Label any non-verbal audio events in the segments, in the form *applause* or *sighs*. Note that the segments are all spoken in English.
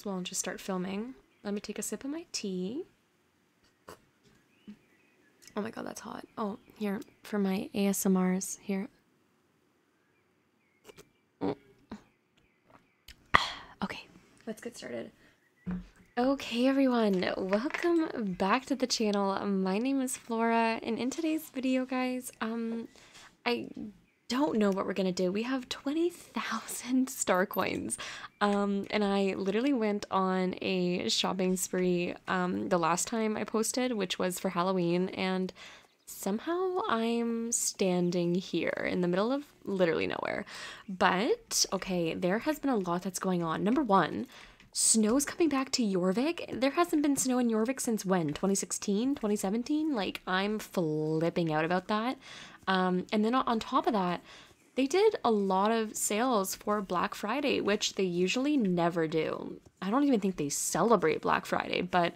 as well just start filming. Let me take a sip of my tea. Oh my god, that's hot. Oh, here, for my ASMRs, here. *sighs* Okay, let's get started. Okay, everyone, welcome back to the channel. My name is Flora, and in today's video, guys, um, I don't know what we're gonna do. We have 20,000 *laughs* star coins. Um, and I literally went on a shopping spree um, the last time I posted, which was for Halloween, and somehow I'm standing here in the middle of literally nowhere. But, okay, there has been a lot that's going on. Number one, snow's coming back to Jorvik. There hasn't been snow in Jorvik since when? 2016? 2017? Like, I'm flipping out about that. Um, and then on top of that, they did a lot of sales for Black Friday, which they usually never do. I don't even think they celebrate Black Friday, but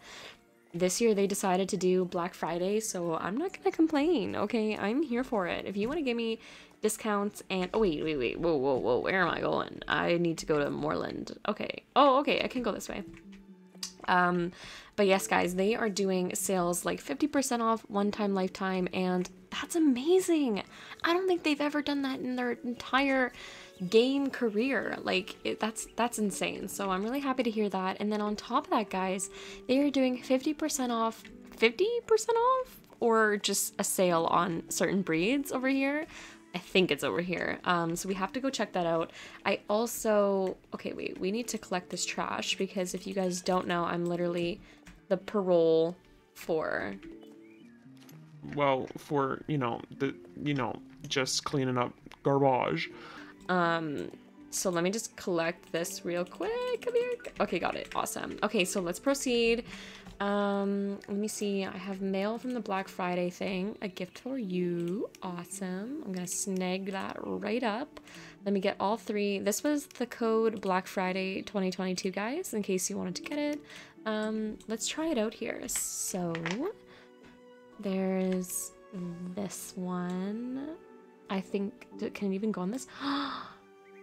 this year they decided to do Black Friday, so I'm not gonna complain, okay? I'm here for it. If you want to give me discounts and oh wait, wait, wait, whoa, whoa, whoa, where am I going? I need to go to Moorland. Okay. Oh, okay, I can go this way. Um, but yes, guys, they are doing sales like 50% off one time lifetime, and that's amazing. I don't think they've ever done that in their entire game career. Like it, that's that's insane. So I'm really happy to hear that. And then on top of that, guys, they are doing 50% off, 50% off, or just a sale on certain breeds over here. I think it's over here. Um, so we have to go check that out. I also, okay, wait, we need to collect this trash because if you guys don't know, I'm literally the parole for. Well, for, you know, the, you know, just cleaning up garbage. Um, so let me just collect this real quick. Come here. Okay, got it. Awesome. Okay, so let's proceed. Um, let me see. I have mail from the Black Friday thing. A gift for you. Awesome. I'm gonna snag that right up. Let me get all three. This was the code Black Friday 2022, guys, in case you wanted to get it. Um, let's try it out here. So, there's this one. I think, can it even go on this? *gasps*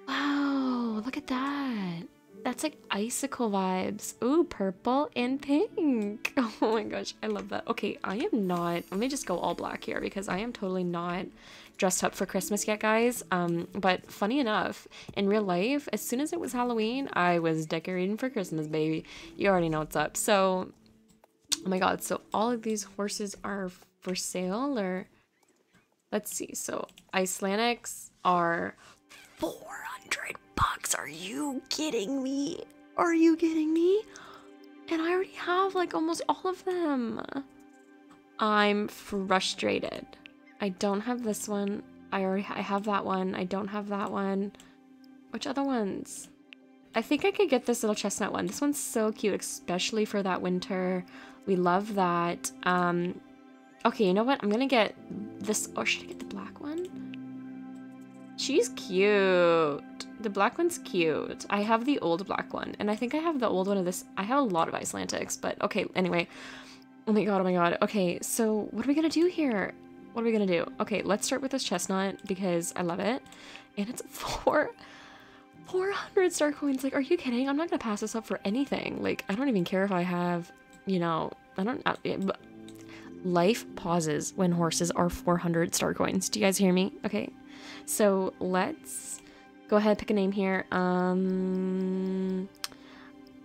wow, look at that. That's like icicle vibes. Ooh, purple and pink. *laughs* Oh my gosh, I love that. Okay, I am not, let me just go all black here because I am totally not dressed up for Christmas yet, guys. Um, but funny enough, in real life, as soon as it was Halloween, I was decorating for Christmas, baby. You already know what's up. So, oh my god, so all of these horses are for sale or let's see. So, Icelandics are 400 bucks. Are you kidding me? Are you kidding me? And I already have like almost all of them. I'm frustrated. I don't have this one. I already I have that one. I don't have that one. Which other ones? I think I could get this little chestnut one. This one's so cute, especially for that winter. We love that. Um, okay, you know what? I'm gonna get this. Or should I get the black one? She's cute. The black one's cute. I have the old black one, and I think I have the old one of this. I have a lot of Icelandics, but okay, anyway. Oh my god, oh my god. Okay, so what are we gonna do here? What are we gonna do? Okay, let's start with this chestnut because I love it. And it's *laughs* four... 400 star coins. Like, are you kidding? I'm not gonna pass this up for anything. Like, I don't even care if I have, you know, I don't... Uh, life pauses when horses are 400 star coins. Do you guys hear me? Okay. So let's go ahead pick a name here. Um,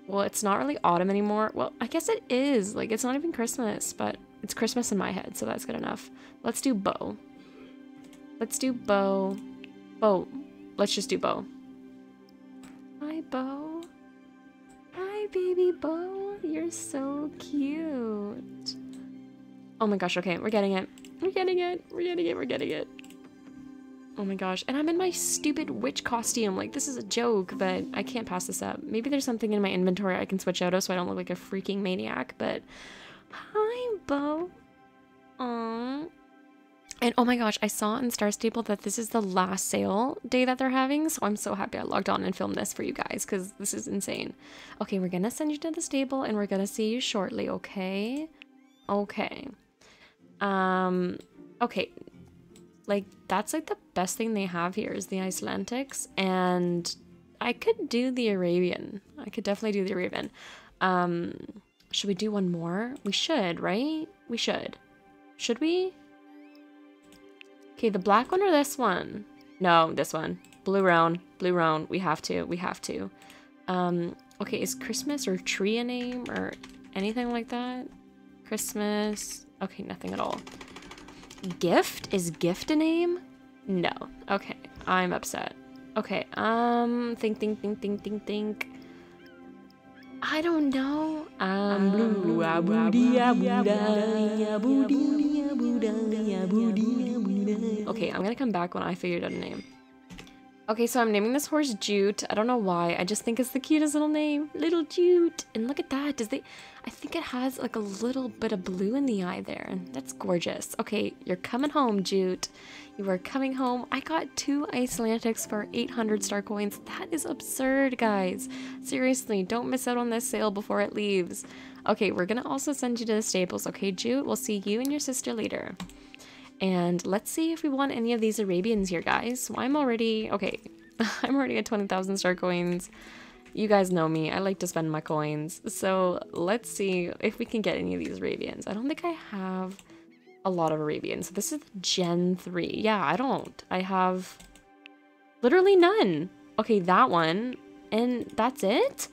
well, it's not really autumn anymore. Well, I guess it is. Like, it's not even Christmas, but it's Christmas in my head, so that's good enough. Let's do Bo. Let's do Bo. Bo. Let's just do Bo. Hi, Bo. Hi, baby Bo. You're so cute. Oh my gosh, okay, we're getting it. We're getting it. We're getting it. We're getting it. Oh my gosh. And I'm in my stupid witch costume. Like, this is a joke, but I can't pass this up. Maybe there's something in my inventory I can switch out of so I don't look like a freaking maniac, but... Hi, Bo. Aww. And oh my gosh, I saw on Star Stable that this is the last sale day that they're having, so I'm so happy I logged on and filmed this for you guys, because this is insane. Okay, we're gonna send you to the stable, and we're gonna see you shortly, okay? Okay. Um, okay, like that's like the best thing they have here is the Icelandics and I could do the Arabian. I could definitely do the Arabian. Um, should we do one more? We should, right? We should. Should we? Okay, the black one or this one? No, this one. Blue roan, blue roan. We have to, we have to. Um, okay, is Christmas or tree a name or anything like that? Christmas. Okay, nothing at all. Gift? Is gift a name? No. Okay, I'm upset. Okay, um, think, think, think, think, think, think. I don't know. Um, blue, Mm-hmm. Okay, I'm gonna come back when I figured out a name. Okay, so I'm naming this horse Jute. I don't know why. I just think it's the cutest little name. Little Jute. And look at that. Does they... I think it has like a little bit of blue in the eye there. That's gorgeous. Okay, you're coming home, Jute. You are coming home. I got two Icelandics for 800 star coins. That is absurd, guys. Seriously, don't miss out on this sale before it leaves. Okay, we're gonna also send you to the stables, okay, Jute? We'll see you and your sister later. And let's see if we want any of these Arabians here, guys. I'm already... Okay, *laughs* I'm already at 20,000 star coins. You guys know me. I like to spend my coins. So let's see if we can get any of these Arabians. I don't think I have a lot of Arabians. This is Gen 3. Yeah, I don't. I have literally none. Okay, that one. And that's it?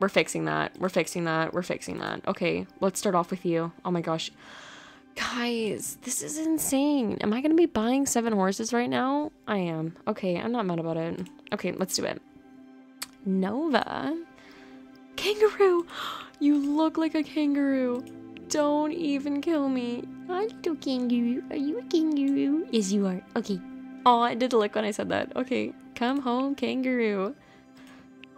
We're fixing that. We're fixing that. We're fixing that. Okay, let's start off with you. Oh my gosh. Guys, this is insane. Am I going to be buying seven horses right now? I am. Okay, I'm not mad about it. Okay, let's do it. Nova. Kangaroo! *gasps* You look like a kangaroo. Don't even kill me. Hi, little kangaroo. Are you a kangaroo? Yes, you are. Okay. Oh, I did look when I said that. Okay, come home, kangaroo.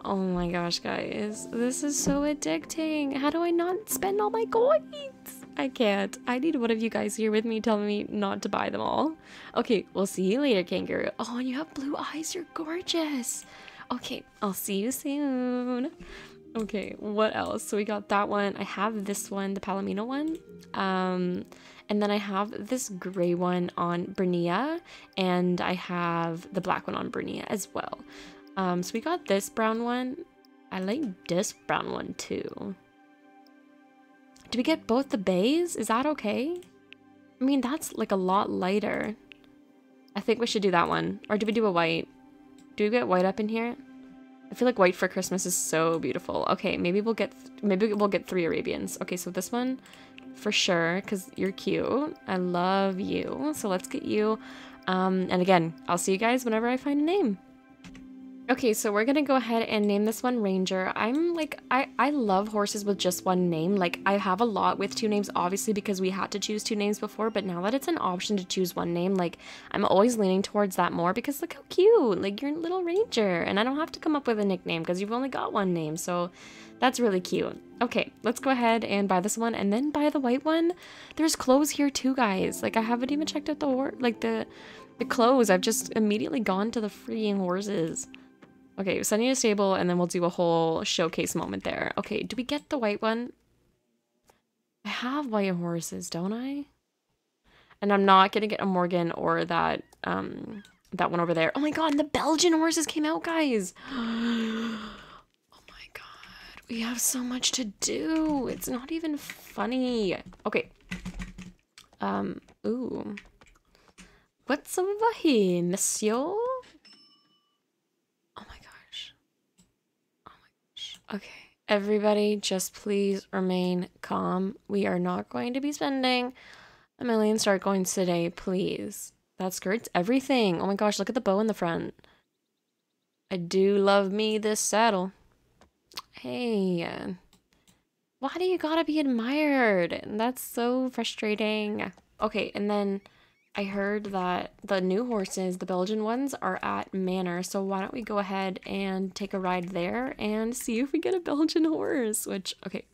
Oh my gosh, guys. This is so addicting. How do I not spend all my coins? I can't. I need one of you guys here with me telling me not to buy them all. Okay, we'll see you later, kangaroo. Oh, and you have blue eyes. You're gorgeous. Okay, I'll see you soon. Okay, what else? So we got that one. I have this one, the Palomino one. Um, and then I have this gray one on Bernia, and I have the black one on Bernia as well. Um, so we got this brown one. I like this brown one too. Do we get both the bays? Is that okay? I mean, that's like a lot lighter. I think we should do that one. Or do we do a white? Do we get white up in here? I feel like white for Christmas is so beautiful. Okay, maybe we'll get maybe we'll get three Arabians. Okay, so this one for sure because you're cute. I love you. So let's get you. Um, and again, I'll see you guys whenever I find a name. Okay, so we're gonna go ahead and name this one Ranger. I'm like, I, I love horses with just one name. Like, I have a lot with two names, obviously, because we had to choose two names before, but now that it's an option to choose one name, like, I'm always leaning towards that more because look how cute. Like, you're a little Ranger, and I don't have to come up with a nickname because you've only got one name, so that's really cute. Okay, let's go ahead and buy this one and then buy the white one. There's clothes here too, guys. Like, I haven't even checked out the, like, the, the clothes. I've just immediately gone to the freeing horses. Okay, sending a stable, and then we'll do a whole showcase moment there. Okay, do we get the white one? I have white horses, don't I? And I'm not gonna get a Morgan or that um that one over there. Oh my god, the Belgian horses came out, guys! *gasps* oh my god, we have so much to do. It's not even funny. Okay. Um, ooh. What's over here, monsieur? Okay, everybody just please remain calm. We are not going to be spending a million star coins today, please. That skirts everything. Oh my gosh, look at the bow in the front. I do love me this saddle. Hey, why do you gotta be admired? That's so frustrating. Okay, and then I heard that the new horses, the Belgian ones, are at Manor. So why don't we go ahead and take a ride there and see if we get a Belgian horse? Which, okay,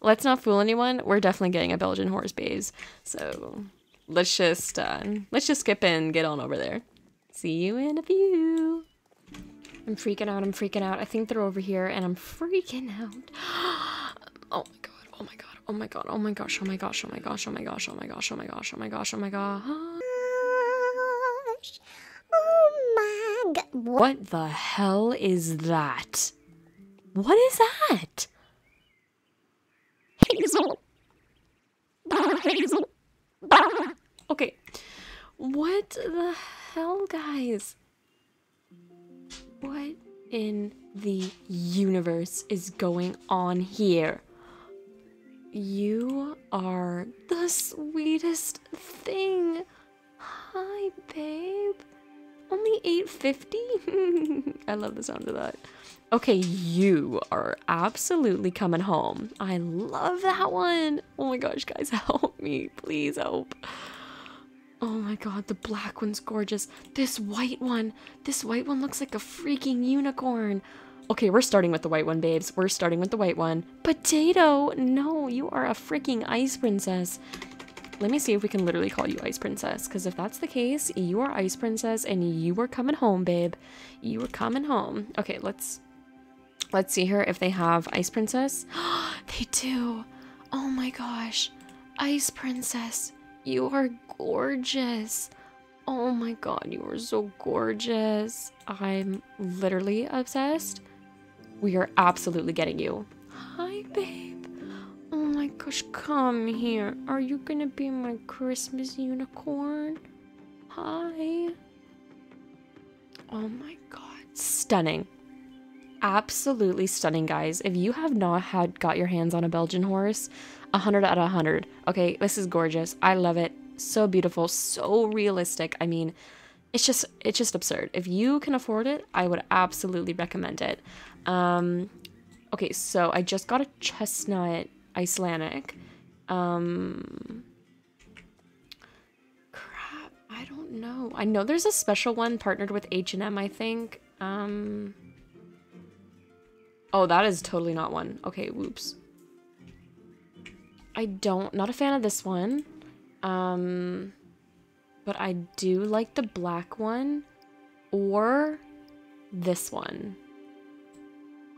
let's not fool anyone. We're definitely getting a Belgian horse, babes. So let's just uh, let's just skip and get on over there. See you in a few. I'm freaking out. I'm freaking out. I think they're over here, and I'm freaking out. oh my god. Oh my god. Oh my god. Oh my gosh. Oh my gosh. Oh my gosh. Oh my gosh. Oh my gosh. Oh my gosh. Oh my gosh. Oh my gosh. What the hell is that? What is that? Hazel. Hazel. Okay. What the hell, guys? What in the universe is going on here? You are the sweetest thing. Hi, babe. Only 850? *laughs* I love the sound of that. Okay, you are absolutely coming home. I love that one. Oh my gosh, guys, *laughs* help me. Please help. Oh my god, the black one's gorgeous. This white one, this white one looks like a freaking unicorn. Okay, we're starting with the white one, babes. We're starting with the white one. Potato! No, you are a freaking ice princess. Let me see if we can literally call you Ice Princess, because if that's the case, you are Ice Princess and you are coming home, babe. You are coming home. Okay, let's let's see here if they have Ice Princess. *gasps* they do. Oh my gosh. Ice Princess, you are gorgeous. Oh my god, you are so gorgeous. I'm literally obsessed. We are absolutely getting you. Hi, babe. My gosh, come here. Are you gonna be my Christmas unicorn? Hi. Oh my god, stunning. Absolutely stunning, guys. If you have not had got your hands on a Belgian horse, 100 out of 100. Okay, this is gorgeous. I love it. So beautiful, so realistic. I mean, it's just it's just absurd. If you can afford it, I would absolutely recommend it. Um, okay, so I just got a chestnut Icelandic. Um, crap, I don't know. I know there's a special one partnered with H&M, I think. Um, oh, that is totally not one. Okay, whoops. I don't, not a fan of this one. Um, but I do like the black one or this one.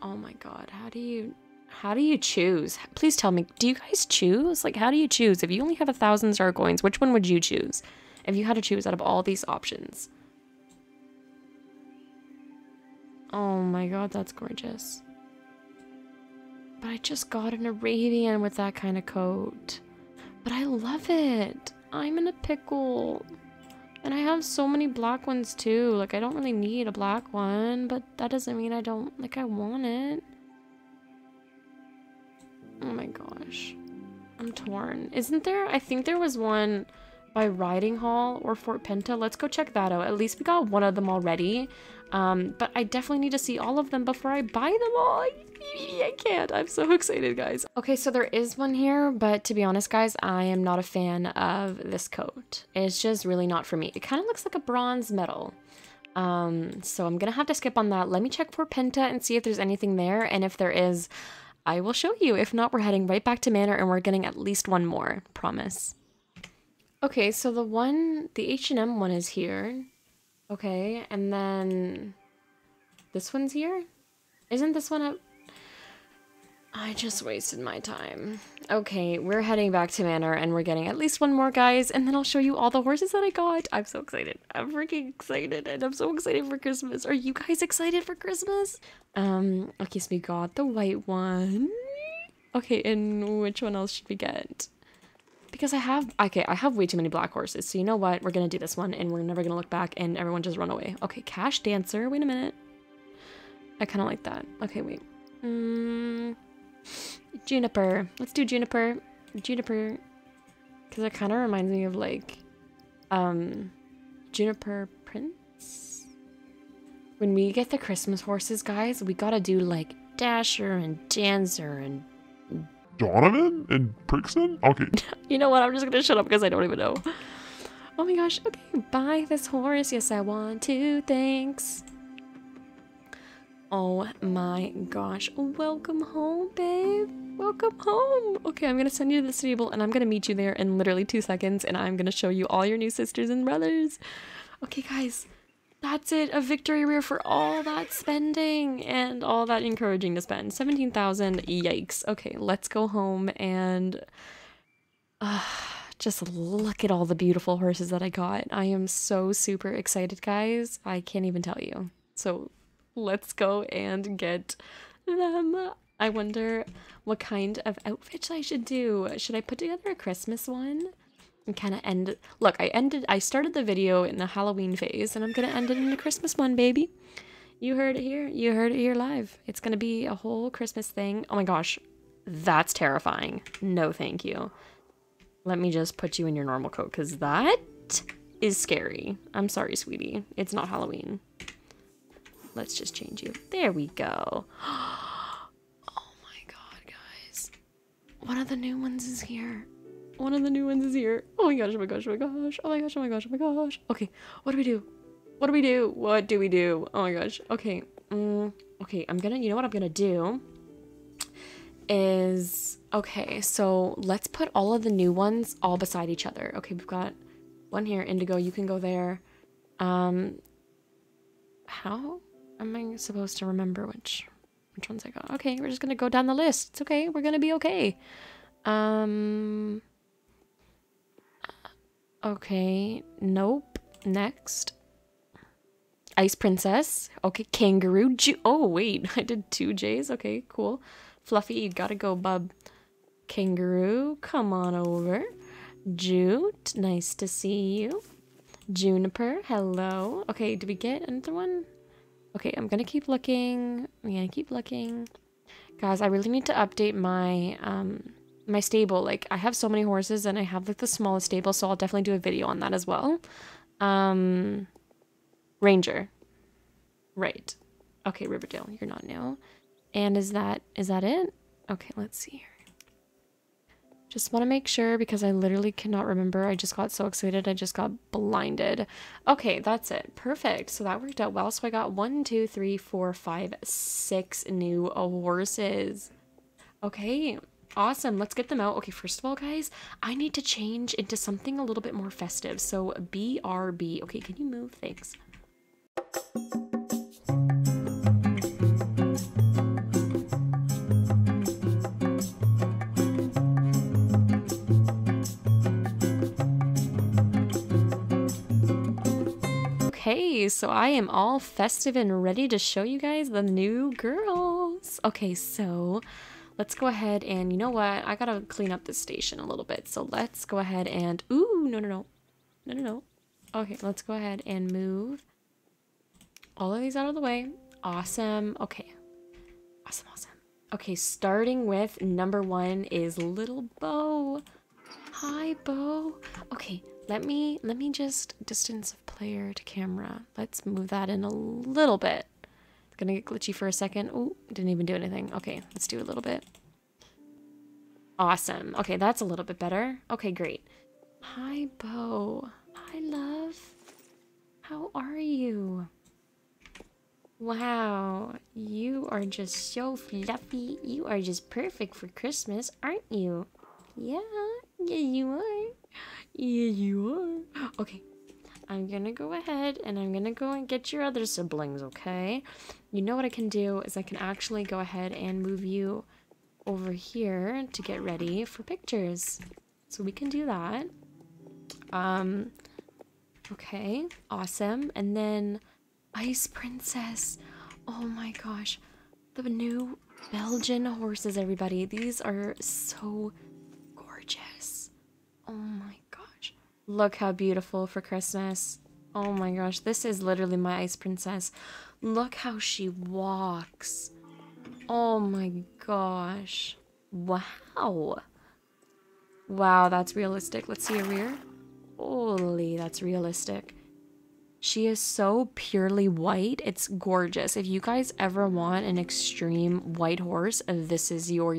Oh my god, how do you how do you choose? Please tell me, do you guys choose? Like how do you choose? If you only have a thousand star coins, which one would you choose? If you had to choose out of all these options. Oh my god, that's gorgeous. But I just got an Arabian with that kind of coat. But I love it. I'm in a pickle. And I have so many black ones too. Like, I don't really need a black one, but that doesn't mean I don't, like, I want it. Oh my gosh. I'm torn. Isn't there, I think there was one by Riding Hall or Fort Pinta. Let's go check that out. At least we got one of them already. Um, but I definitely need to see all of them before I buy them all. I, I can't. I'm so excited, guys. Okay, so there is one here, but to be honest, guys, I am not a fan of this coat. It's just really not for me. It kind of looks like a bronze medal. Um, so I'm gonna have to skip on that. Let me check Fort Pinta and see if there's anything there. And if there is, I will show you. If not, we're heading right back to Manor and we're getting at least one more. Promise. Okay, so the one, the H&M one is here. Okay, and then this one's here? Isn't this one up? I just wasted my time. Okay, we're heading back to Manor and we're getting at least one more, guys, and then I'll show you all the horses that I got. I'm so excited. I'm freaking excited, and I'm so excited for Christmas. Are you guys excited for Christmas? Um, okay, so we got the white one. Okay, and which one else should we get? Because I have, okay, I have way too many black horses. So you know what? We're to do this one and we're never to look back and everyone just run away. Okay, Cash Dancer. Wait a minute. I kind of like that. Okay, wait. Mm, Juniper. Let's do Juniper. Juniper. Because it kind of reminds me of like, um, Juniper Prince. When we get the Christmas horses, guys, we got to do like Dasher and Dancer and Donovan and Prixon? Okay. *laughs* you know what? I'm just gonna shut up because I don't even know. Oh my gosh. Okay, buy this horse. Yes, I want to. Thanks. Oh my gosh. Welcome home, babe. Welcome home. Okay, I'm gonna send you to the stable and I'm gonna meet you there in literally two seconds and I'm gonna show you all your new sisters and brothers. Okay, guys. That's it, a victory rear for all that spending and all that encouraging to spend. 17,000, yikes. Okay, let's go home and uh, just look at all the beautiful horses that I got. I am so super excited, guys. I can't even tell you. So let's go and get them. I wonder what kind of outfit I should do. Should I put together a Christmas one? And kind of end Look, I ended I started the video in the Halloween phase and I'm going to end it in a Christmas one, baby. You heard it here. You heard it here live. It's going to be a whole Christmas thing. Oh my gosh. That's terrifying. No, thank you. Let me just put you in your normal coat cuz that is scary. I'm sorry, sweetie. It's not Halloween. Let's just change you. There we go. *gasps* Oh my god, guys. One of the new ones is here. One of the new ones is here. Oh my gosh, oh my gosh, oh my gosh. Oh my gosh, oh my gosh, oh my gosh. Okay, what do we do? What do we do? What do we do? Oh my gosh. Okay. Mm, okay, I'm gonna, you know what I'm gonna do? Is, okay, so let's put all of the new ones all beside each other. Okay, we've got one here. Indigo, you can go there. Um, how am I supposed to remember which which ones I got? Okay, we're just gonna go down the list. It's okay. We're gonna be okay. Um. Okay. Nope. Next. Ice Princess. Okay. Kangaroo. Oh, wait. *laughs* I did two J's. Okay, cool. Fluffy, you gotta go, bub. Kangaroo, come on over. Jute, nice to see you. Juniper, hello. Okay, did we get another one? Okay, I'm gonna keep looking. I'm gonna keep looking. Guys, I really need to update my um my stable. Like I have so many horses and I have like the smallest stable, so I'll definitely do a video on that as well. Um Ranger. Right. Okay, Riverdale, you're not new. And is that is that it? Okay, let's see here. Just want to make sure because I literally cannot remember. I just got so excited. I just got blinded. Okay, that's it. Perfect. So that worked out well. So I got one, two, three, four, five, six new horses. Okay, awesome. Let's get them out. Okay, first of all, guys, I need to change into something a little bit more festive. So BRB. Okay, can you move? Thanks. Okay, so I am all festive and ready to show you guys the new girls. Okay, so let's go ahead and you know what? I gotta clean up this station a little bit. So let's go ahead and, ooh, no, no, no, no, no, no. Okay, let's go ahead and move all of these out of the way. Awesome. Okay, awesome, awesome. Okay, starting with number one is Little Bo. Hi, Bo. Okay, let me let me just distance player to camera. Let's move that in a little bit. It's gonna get glitchy for a second. Oh, didn't even do anything. Okay, let's do a little bit. Awesome. Okay, that's a little bit better. Okay, great. Hi, Bo. Hi, love. How are you? Wow, you are just so fluffy. You are just perfect for Christmas, aren't you? Yeah, yeah, you are. Yeah, you are. Okay, I'm gonna go ahead and I'm gonna go and get your other siblings, okay? You know what I can do is I can actually go ahead and move you over here to get ready for pictures. So we can do that. Um, okay, awesome. And then Ice Princess. Oh my gosh. The new Belgian horses, everybody. These are so gorgeous. Oh my. Look how beautiful for Christmas. Oh my gosh, this is literally my ice princess. Look how she walks. Oh my gosh. Wow. Wow, that's realistic. Let's see a rear. Holy, that's realistic. She is so purely white. It's gorgeous. If you guys ever want an extreme white horse, this is your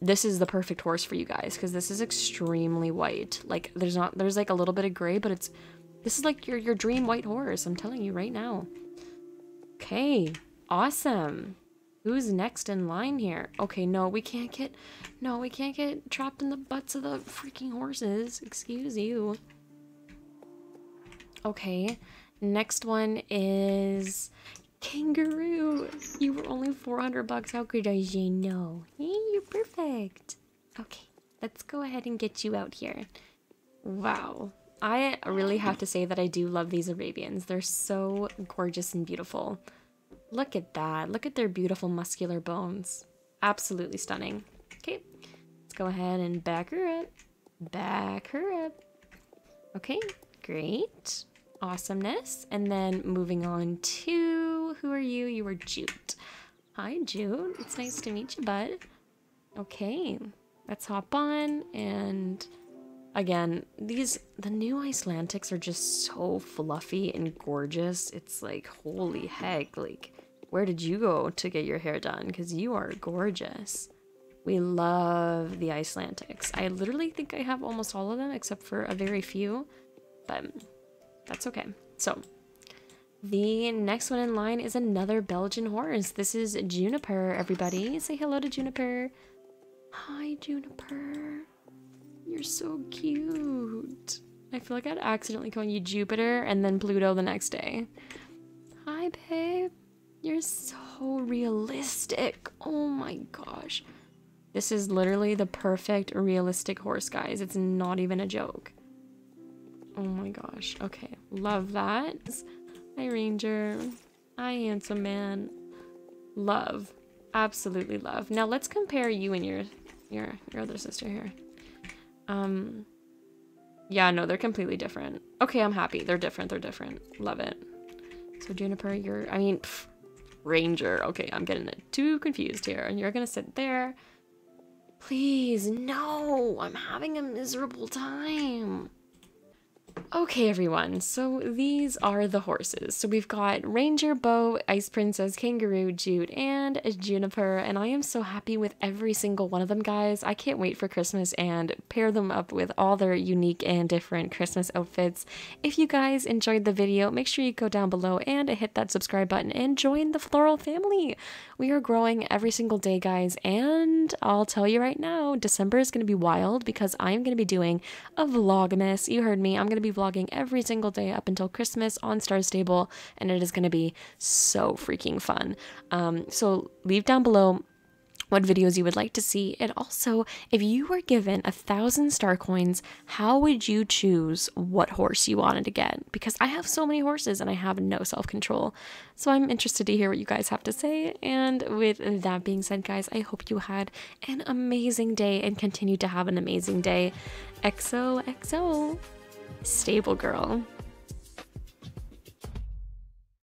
this is the perfect horse for you guys because this is extremely white. Like there's not there's like a little bit of gray, but it's this is like your your dream white horse. I'm telling you right now. Okay, awesome. Who's next in line here? Okay, no, we can't get no, we can't get trapped in the butts of the freaking horses. Excuse you. Okay, next one is Kangaroo. You were only 400 bucks. How could I say no? Hey, you're perfect. Okay, let's go ahead and get you out here. Wow. I really have to say that I do love these Arabians. They're so gorgeous and beautiful. Look at that. Look at their beautiful muscular bones. Absolutely stunning. Okay, let's go ahead and back her up. Back her up. Okay, great. Awesomeness. And then moving on to, who are you? You are Jute. Hi, Jute. It's nice to meet you, bud. Okay, let's hop on and again these the new Icelandics are just so fluffy and gorgeous it's like holy heck like where did you go to get your hair done because you are gorgeous we love the Icelandics. i literally think i have almost all of them except for a very few but that's okay so the next one in line is another belgian horse this is juniper everybody say hello to juniper hi juniper you're so cute. I feel like I'd accidentally call you Jupiter and then Pluto the next day. Hi, babe. You're so realistic. Oh my gosh. This is literally the perfect realistic horse, guys. It's not even a joke. Oh my gosh. Okay. Love that. Hi, Ranger. Hi, handsome man. Love. Absolutely love. Now let's compare you and your your your other sister here. Um, yeah, no, they're completely different. Okay, I'm happy. They're different. They're different. Love it. So Juniper, you're, I mean, pff, Ranger. Okay, I'm getting it too confused here. And you're gonna sit there. Please, no, I'm having a miserable time. Okay, everyone, so these are the horses. So we've got Ranger, Bo, Ice Princess, Kangaroo, Jute, and Juniper, and I am so happy with every single one of them, guys. I can't wait for Christmas and pair them up with all their unique and different Christmas outfits. If you guys enjoyed the video, make sure you go down below and hit that subscribe button and join the Floral family. We are growing every single day, guys, and I'll tell you right now, December is going to be wild because I'm going to be doing a Vlogmas. You heard me, I'm going to be vlogging every single day up until Christmas on Star Stable, and it is going to be so freaking fun. Um, so leave down below what videos you would like to see. And also, if you were given a thousand star coins, how would you choose what horse you wanted to get? Because I have so many horses and I have no self control. So I'm interested to hear what you guys have to say. And with that being said, guys, I hope you had an amazing day and continue to have an amazing day. XOXO, stable girl.